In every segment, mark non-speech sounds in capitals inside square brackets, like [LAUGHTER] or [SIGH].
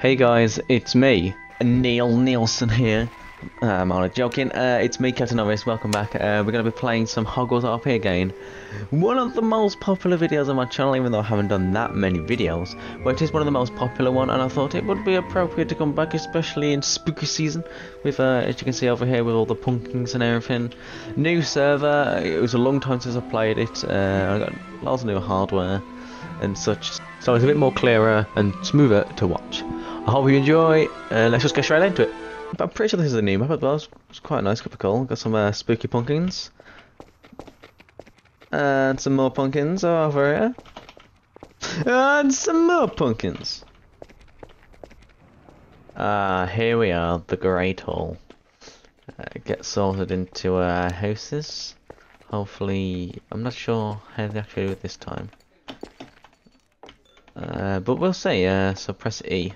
Hey guys, it's me, Neil Neilson here. Uh, I'm only joking. Uh, it's me, Captain Obvious. Welcome back. Uh, we're going to be playing some Hogwarts RP again. One of the most popular videos on my channel, even though I haven't done that many videos. But it is one of the most popular one, and I thought it would be appropriate to come back, especially in spooky season. With, uh, as you can see over here, with all the pumpkins and everything. New server. It was a long time since I played it. Uh, I got lots of new hardware and such. So it's a bit more clearer and smoother to watch. I hope you enjoy. Uh, let's just get straight into it. But I'm pretty sure this is a new map well. It's, quite a nice, quite cool. Got some uh, spooky pumpkins. And some more pumpkins over here. And some more pumpkins. Ah, here we are, the Great Hall. Uh, get sorted into uh, houses. Hopefully, I'm not sure how they actually do it this time. Uh, but we'll see. Uh, so press E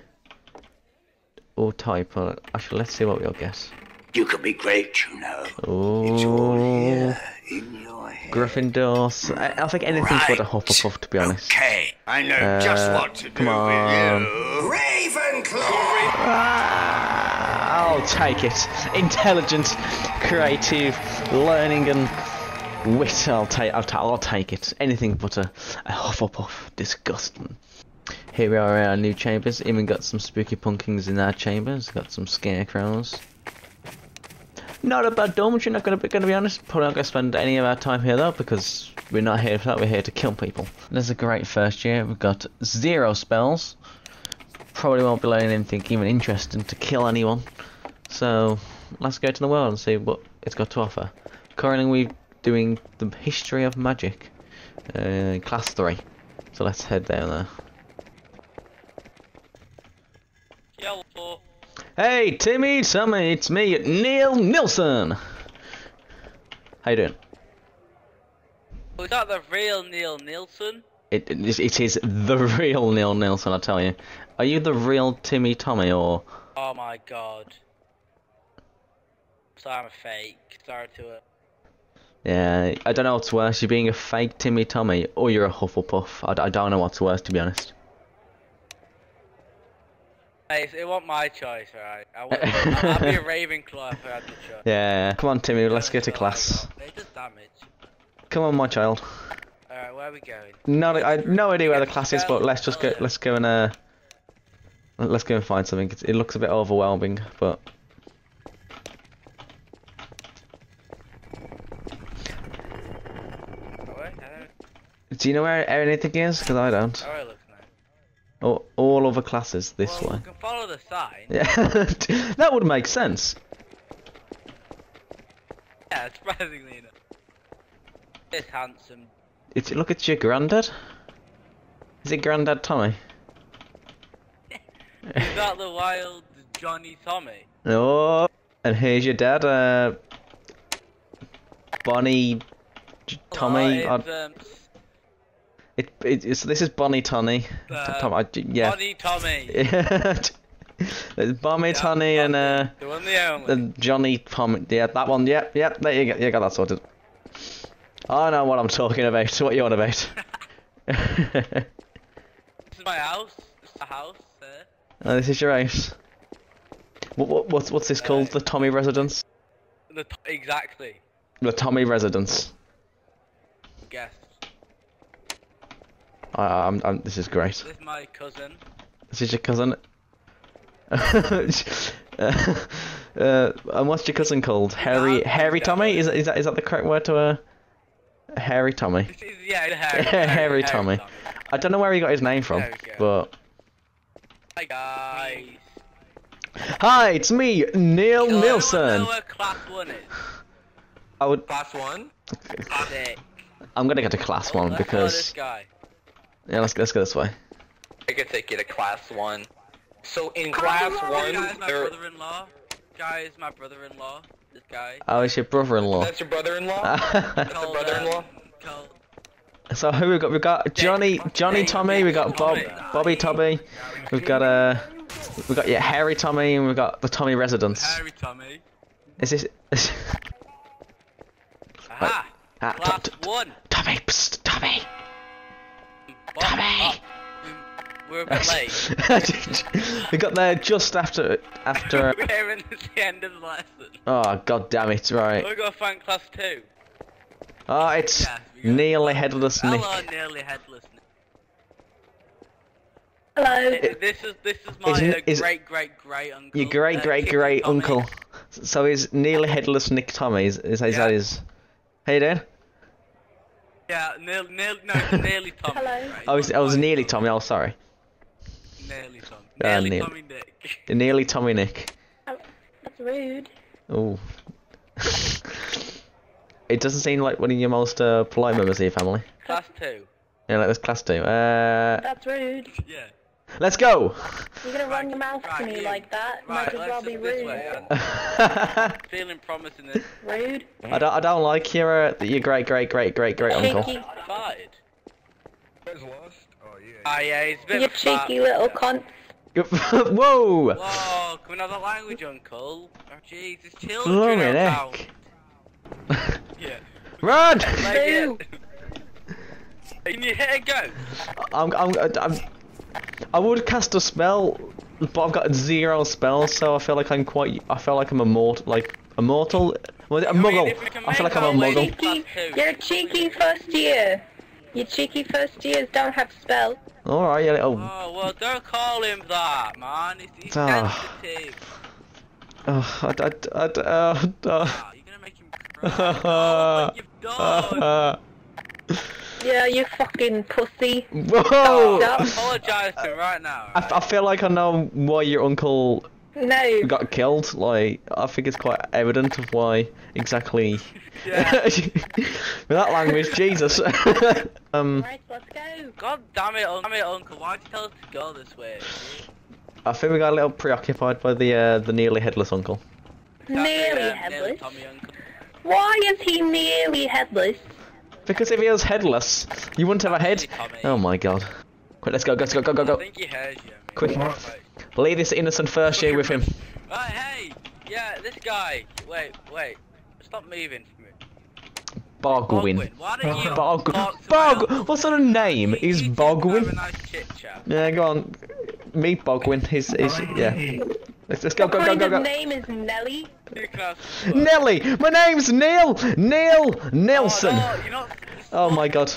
or type. Uh, actually, let's see what we'll guess. You could be great, you know. Oh, It's all here in your head. Gryffindor. I, I'll take anything but a Hufflepuff, to be honest. Okay, I know just Uh, what to do come on. with you. Ravenclaw! Ah, I'll take it. Intelligent, creative, learning, and wit. I'll take. I'll, I'll take it. Anything but a, a Hufflepuff. Disgusting. Here we are in our new chambers. Even got some spooky pumpkins in our chambers. Got some scarecrows. Not a bad dormitory, not gonna be gonna be honest. Probably not gonna spend any of our time here though, because we're not here for that, we're here to kill people. There's a great first year, we've got zero spells. Probably won't be learning anything even interesting to kill anyone. So let's go to the world and see what it's got to offer. Currently we're doing the history of magic. Uh, class three. So let's head down there. Hey Timmy, Tommy, it's me, Neil Neilson. How you doing? Was that the real Neil Neilson? It, it, is- it is the real Neil Neilson, I tell you. Are you the real Timmy Tommy or? Oh my god. So I'm a fake. Sorry to it. Yeah, I don't know what's worse, you being a fake Timmy Tommy or you're a Hufflepuff. I don't know what's worse, to be honest. It wasn't my choice, alright? I would, [LAUGHS] I'd be a Ravenclaw if I had the choice. Yeah, come on Timmy, let's get to class. It does damage. Come on, my child. Alright, where are we going? No, I have no idea where the class is, but let's just go. Let's go and uh, let's go and find something. It, looks a bit overwhelming, but do you know where anything is? Because I don't. don't. Alright, look now. All, all other classes this well, way. we follow the sign. [LAUGHS] Yeah, [LAUGHS] that would make sense. Yeah, [LAUGHS] surprisingly enough. This handsome. It's look, it's your granddad. Is it Granddad Tommy? Is that the wild Johnny Tommy? Oh, and here's your dad, uh, Bonnie, Tommy. Oh, it, it, it's, this is Bonnie Tommy. Uh, Tom, I, yeah. Bonnie Tommy. [LAUGHS] There's Bonnie Yeah, Tommy and uh, The one the only. and Johnny Tommy. Yeah, that one. Yeah, yeah. There you go. You got that sorted. I know what I'm talking about. What you on about? [LAUGHS] This is my house. This is the house there. oh, this is your house. What, what, what's what's this called? The Tommy residence. The exactly. The Tommy residence. Guess. I, I'm, I'm, this is great. This is my cousin. This is your cousin. uh, [LAUGHS] uh, and what's your cousin called? Harry Yeah, Harry yeah. Tommy? Is, is that is that the correct word to uh Harry Tommy? Is yeah, Harry. [LAUGHS] Harry Tommy. I don't know where he got his name from, There we go. but Hi guys. hi, it's me, Neil Does anyone Neilson. know class one is? I would, Class one. Sick. I'm gonna get to class Oh, one let's this because guy. Yeah, let's let's go this way. I could take you to class one. So in This class guy's one, my there, brother-in-law. Guys, my brother-in-law. This guy. Oh, it's your brother-in-law. that's your brother-in-law. [LAUGHS] That's Called, your brother-in-law. [LAUGHS] so who we got? We got Johnny, Johnny Tommy. We got Bob, Bobby Tommy. We've got uh, we got yeah Harry Tommy, and we've got the Tommy residence. Harry Tommy. Is this? Aha! [LAUGHS] Ah, Class t- t- one. Tommy, psst, Tommy. What? Tommy. Oh, we, we're a [LAUGHS] bit late. we got there just after after. [LAUGHS] we're in the end of the lesson. Oh god damn it! Right. We're gonna find class two. Oh, it's Yes, we got- nearly headless Nick. Hello, nearly headless. Nick. Hello. Uh, This is this is my Isn't- uh, is- great great great uncle. Your great uh, great Chicken great Tommy. uncle. So he's nearly headless Nick Tommy. Is, is, is Yeah. that his? How you doing? Yeah, nearly, nearly, no, [LAUGHS] nearly Tommy. Hello. Right? I was I was nearly quite Tommy. Oh, sorry. Nearly Tommy. Ah, Nearly nearly. Tommy Nick. Nearly Tommy Nick. Oh, that's rude. Oh. [LAUGHS] it doesn't seem like one of your most uh, polite members of your family. Class two. Yeah, like this class two. Uh, That's rude. Yeah. You're let's go. You're gonna run your mouth to me you. like that. Right, Might as well be rude. way. [LAUGHS] Feeling promising this. Rude. don't I don't like your uh, your great great great great great uncle. Cheeky. Fired. guys lost? Oh yeah. Ah, yeah, it's a bit You of a cheeky little cunt. [LAUGHS] Whoa! Whoa, can we have that language, uncle? Oh, jeez, there's children Blimey around. heck. [LAUGHS] Yeah. Run! Leg Boo. Can you hit it go? I'm, I'm, I'm, I would cast a spell, but I've got zero spells, so I feel like I'm quite. I feel like I'm a mort, like a mortal. Was it a I mean, muggle? if we can I feel like I'm a our way- muggle. Cheeky. Plus. You're a cheeky first year. Your cheeky first years don't have spells. All right, yeah. Oh, Oh, well, don't call him that, man. He's, he's Ah. sensitive. oh, I, I, I, uh, uh, Ah, you're gonna make him cry. oh, what you've [LAUGHS] done. [LAUGHS] Yeah, you fucking pussy. whoa! Stop. Apologise to him right now. I, right? I feel like I know why your uncle No. got killed. Like, I think it's quite evident of why exactly. Yeah. With [LAUGHS] that language, Jesus. [LAUGHS] um, Right, let's go. God damn it, un- damn it, uncle. Why'd you tell us to go this way? I think we got a little preoccupied by the uh, the nearly headless uncle. That'd Nearly uh, nearly headless. Tommy uncle. Why is he nearly headless? Because if he was headless, you wouldn't have a head. Oh my god. Quick, let's go, let's go, go, go, I go. think he heard you. I Quick. Leave this innocent first year with him. Right, hey! Yeah, this guy. Wait, wait. Stop moving from. Bogwin. Don't Bog. talk to my uncle? Bog. What sort of name is you two can Have a Bogwin? nice. Yeah, go on. Meet Bogwin. He's, he's yeah. Let's, let's go, what go, go, go, of go. name is Nelly? You can have Nelly, my name's Neil. Neil Nelson. Oh, no, not. Oh my god.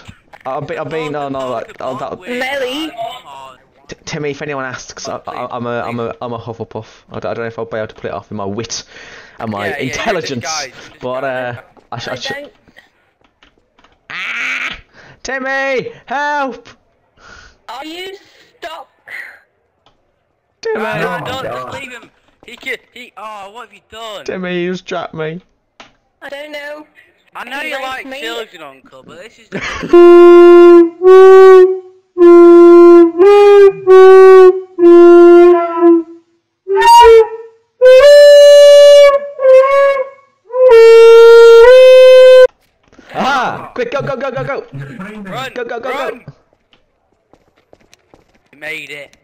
I've been, I've been, oh no, that, oh, that, Nelly? T- Timmy, if anyone asks, I, I, I'm a, I'm a, I'm a Hufflepuff. I don't, I don't know if I'll be able to pull it off with my wit and my Yeah, yeah, intelligence, disguised, you're but uh. I, sh- I I sh- don't. Timmy, help! Are you stuck? Timmy, Right, no, don't just leave him. He can. He. Oh, what have you done? Timmy, you just trapped me. I don't know. I know He you like me. children, Uncle, but this is. [LAUGHS] [LAUGHS] Ah! Quick, go, go, go, go, go! Run! Go, go, go, run! go! We made it.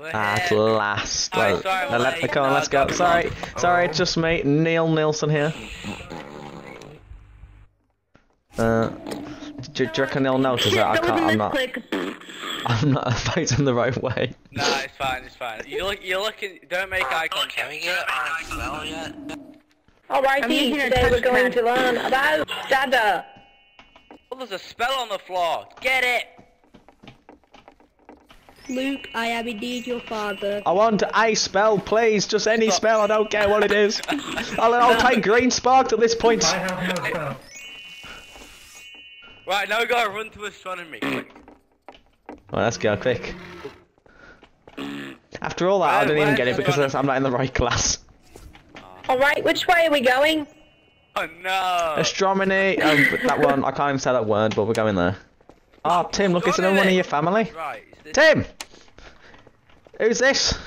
We're At [LAUGHS] here. last. Alright, Well, sorry, now let- come on, No, let's go. don't Sorry, sorry, it's just me, Neil Neilson here. Uh, do, do you reckon they'll notice that I can't? was a I'm not. [LAUGHS] misclick. I'm not facing the right way. No, it's fine, it's fine. You look, you're looking. Don't make eye contact. Can we get our spell yet? Alrighty, today we're going to learn about Dada. Oh, there's a spell on the floor. Get it. Luke, I am indeed your father. I want a spell, please. Just any Stop. spell. I don't care what it is. I'll, I'll [LAUGHS] take green spark at this point. I have no spell. Right, now we gotta run to astronomy. Quick. Well, let's go quick. After all that, I Where- didn't even get it because everyone? I'm not in the right class. Alright, which way are we going? Oh no. Astronomy. Um, that one. I can't even say that word, but we're going there. Oh, Tim, look, it's another one of your family. Right. Is this... Tim. Who's this?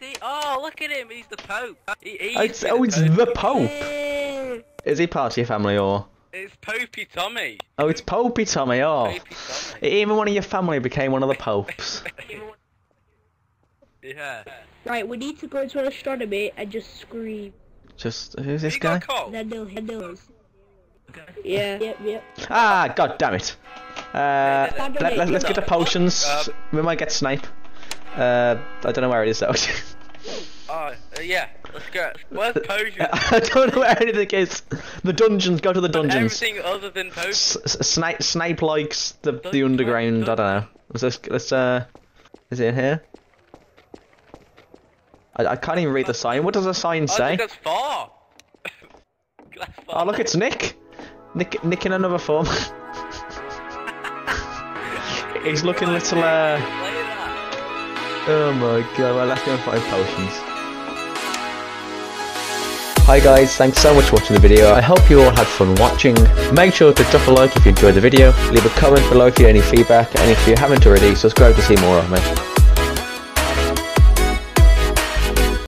See, oh, look at him. He's the Pope. He, he Oh, it's, to be it's Pope. the Pope. Is he part of your family or? It's Popey Tommy. Oh, it's Popey Tommy. Oh, Popey Tommy. even one of your family became one of the popes. [LAUGHS] yeah. Right, we need to go to astronomy and just scream. Just who's this He guy? got caught. Then they'll head us. Yeah, yep, yep. Ah, god damn it. Uh, let, let, let's get the potions. Um, we might get Snape. Uh, I don't know where it is though. [LAUGHS] Oh, uh, yeah. Let's go. Where's [LAUGHS] potion? I don't know where anything is. The dungeons. Go to the dungeons. Everything other than potion. S- S- Snape, Snape likes the the underground. I don't know. Let's let's, let's uh, is it in here? I, I can't even read the sign. What does the sign I say? think that's far. [LAUGHS] that's far. Oh look, it's Nick. Nick, Nick in another form. He's looking little. Uh... Oh my god. Well, let's go and find potions. Hi guys, thanks so much for watching the video. I hope you all had fun watching. Make sure to drop a like if you enjoyed the video, leave a comment below if you have any feedback, and if you haven't already, subscribe to see more of me.